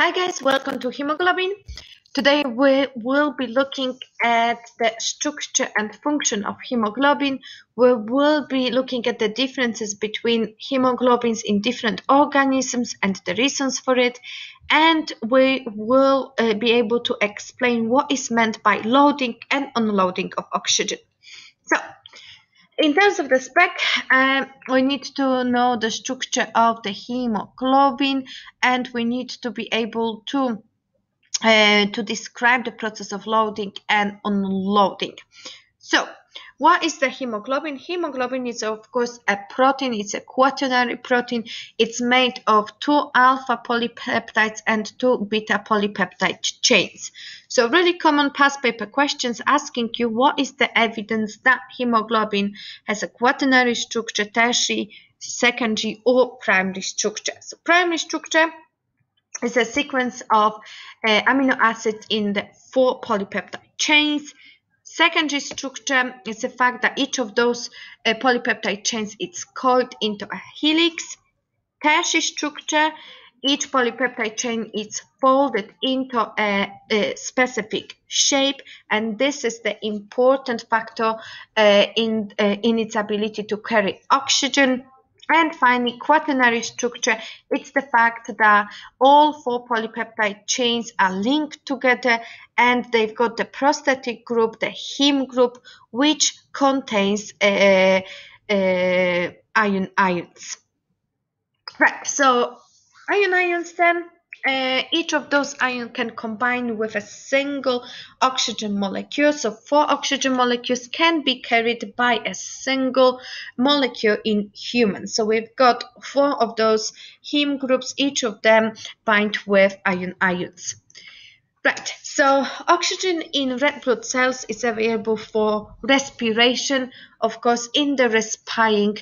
Hi guys, welcome to hemoglobin. Today we will be looking at the structure and function of hemoglobin. We will be looking at the differences between hemoglobins in different organisms and the reasons for it. And we will uh, be able to explain what is meant by loading and unloading of oxygen. So, in terms of the spec, um, we need to know the structure of the hemoglobin and we need to be able to uh, to describe the process of loading and unloading. So, what is the hemoglobin? Hemoglobin is of course a protein, it's a quaternary protein. It's made of two alpha polypeptides and two beta polypeptide chains. So really common past paper questions asking you what is the evidence that hemoglobin has a quaternary structure, tertiary, secondary or primary structure. So primary structure is a sequence of uh, amino acids in the four polypeptide chains Secondary structure is the fact that each of those uh, polypeptide chains is coiled into a helix. Tertiary structure, each polypeptide chain is folded into a, a specific shape and this is the important factor uh, in, uh, in its ability to carry oxygen and finally, quaternary structure, it's the fact that all four polypeptide chains are linked together and they've got the prosthetic group, the heme group, which contains uh, uh, iron ions. Right, so iron ions then uh, each of those ions can combine with a single oxygen molecule. So four oxygen molecules can be carried by a single molecule in humans. So we've got four of those heme groups, each of them bind with iron ions. Right, so oxygen in red blood cells is available for respiration, of course, in the respiring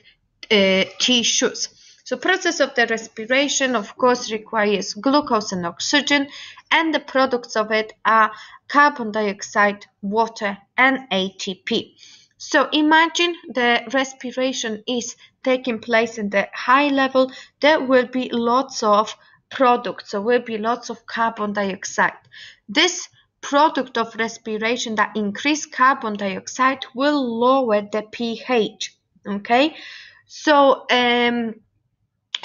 uh, tissues. So process of the respiration, of course, requires glucose and oxygen, and the products of it are carbon dioxide, water, and ATP. So imagine the respiration is taking place in the high level, there will be lots of products, so will be lots of carbon dioxide. This product of respiration that increase carbon dioxide will lower the pH. Okay, so um,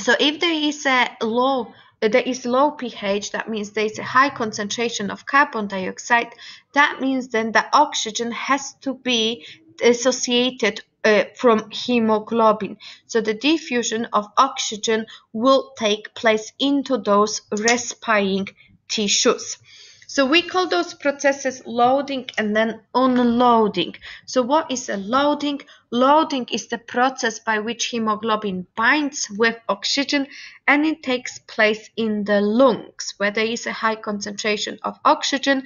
so if there is a low there is low pH, that means there is a high concentration of carbon dioxide. That means then the oxygen has to be associated uh, from hemoglobin. So the diffusion of oxygen will take place into those respiring tissues. So we call those processes loading and then unloading. So what is a loading? Loading is the process by which hemoglobin binds with oxygen and it takes place in the lungs where there is a high concentration of oxygen.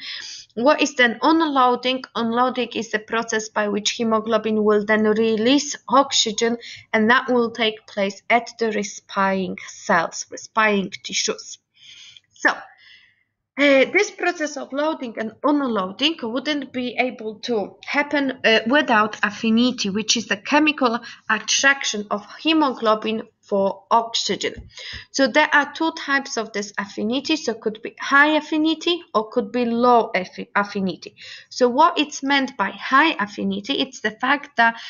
What is then unloading? Unloading is the process by which hemoglobin will then release oxygen and that will take place at the respiring cells, respiring tissues. So, uh, this process of loading and unloading wouldn't be able to happen uh, without affinity, which is the chemical attraction of hemoglobin for oxygen. So there are two types of this affinity. So could be high affinity or could be low affinity. So what it's meant by high affinity, it's the fact that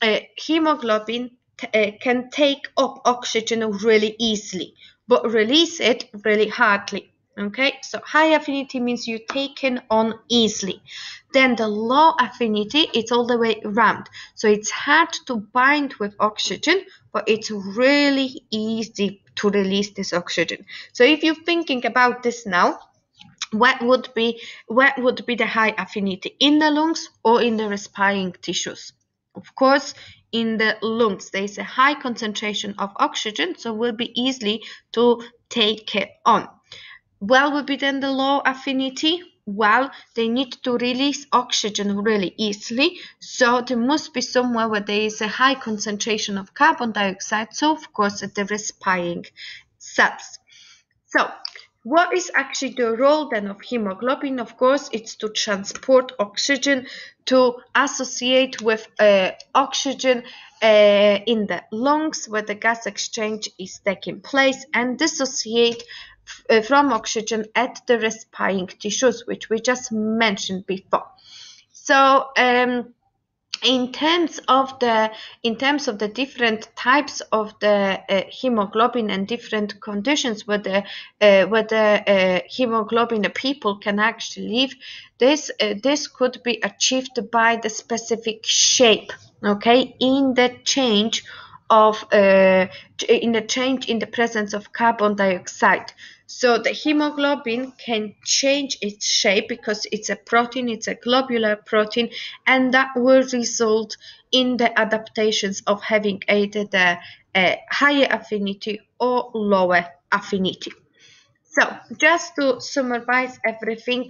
uh, hemoglobin can take up oxygen really easily, but release it really hardly. Okay, so high affinity means you take it on easily. Then the low affinity, it's all the way around. So it's hard to bind with oxygen, but it's really easy to release this oxygen. So if you're thinking about this now, what would be what would be the high affinity in the lungs or in the respiring tissues? Of course, in the lungs there is a high concentration of oxygen, so will be easily to take it on. Well would be then the low affinity? Well, they need to release oxygen really easily, so there must be somewhere where there is a high concentration of carbon dioxide, so of course the respiring cells. So, what is actually the role then of hemoglobin? Of course, it's to transport oxygen, to associate with uh, oxygen uh, in the lungs where the gas exchange is taking place and dissociate from oxygen at the respiring tissues, which we just mentioned before. So um, in terms of the in terms of the different types of the uh, hemoglobin and different conditions where the uh, where the uh, hemoglobin the people can actually live this uh, this could be achieved by the specific shape okay in the change of uh, in the change in the presence of carbon dioxide so the hemoglobin can change its shape because it's a protein, it's a globular protein, and that will result in the adaptations of having either the uh, higher affinity or lower affinity. So just to summarize everything,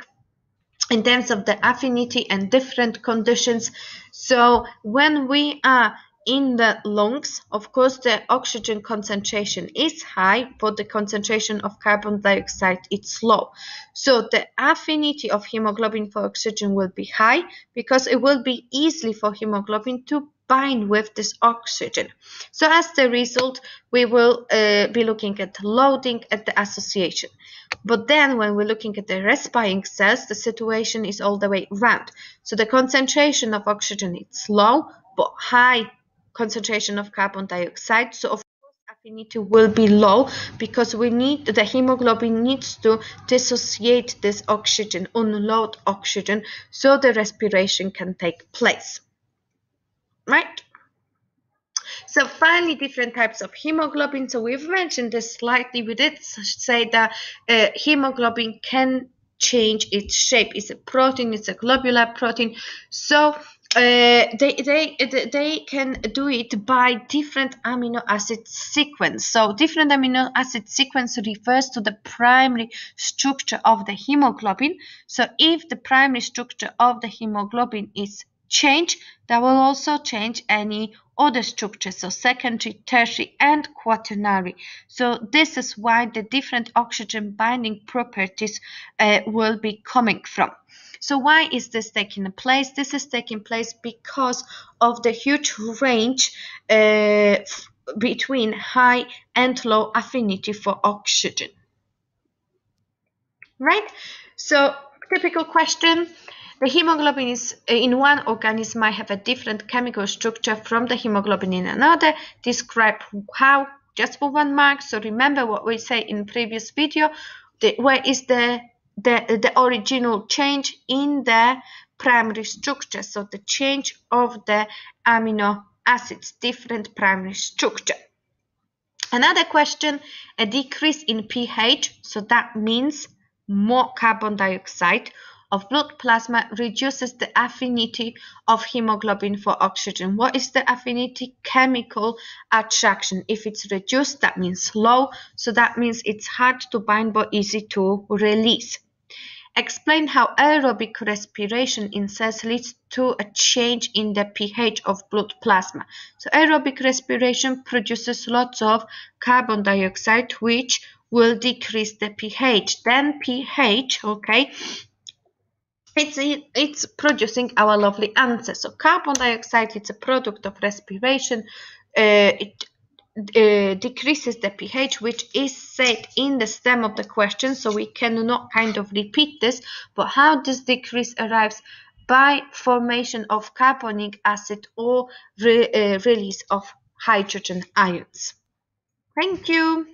in terms of the affinity and different conditions. So when we are in the lungs, of course, the oxygen concentration is high, but the concentration of carbon dioxide is low. So the affinity of hemoglobin for oxygen will be high because it will be easily for hemoglobin to bind with this oxygen. So as the result, we will uh, be looking at loading at the association. But then when we're looking at the respiring cells, the situation is all the way around. So the concentration of oxygen is low, but high concentration of carbon dioxide. So of course affinity will be low because we need the hemoglobin needs to dissociate this oxygen, unload oxygen, so the respiration can take place. Right? So finally, different types of hemoglobin. So we've mentioned this slightly. We did say that uh, hemoglobin can change its shape. It's a protein, it's a globular protein. So uh, they, they, they can do it by different amino acid sequence. So different amino acid sequence refers to the primary structure of the hemoglobin. So if the primary structure of the hemoglobin is changed, that will also change any other structures, so secondary, tertiary, and quaternary. So this is why the different oxygen binding properties uh, will be coming from. So why is this taking place? This is taking place because of the huge range uh, between high and low affinity for oxygen. Right? So typical question. The hemoglobin is uh, in one organism might have a different chemical structure from the hemoglobin in another. Describe how just for one mark. So remember what we say in previous video. The, where is the the, the original change in the primary structure, so the change of the amino acids, different primary structure. Another question, a decrease in pH, so that means more carbon dioxide of blood plasma reduces the affinity of hemoglobin for oxygen. What is the affinity? Chemical attraction. If it's reduced, that means low. So that means it's hard to bind but easy to release. Explain how aerobic respiration in cells leads to a change in the pH of blood plasma. So aerobic respiration produces lots of carbon dioxide, which will decrease the pH. Then pH, okay, it's it's producing our lovely answer. So carbon dioxide it's a product of respiration. Uh, it uh, decreases the pH, which is said in the stem of the question, so we cannot kind of repeat this. But how this decrease arrives? By formation of carbonic acid or re uh, release of hydrogen ions. Thank you.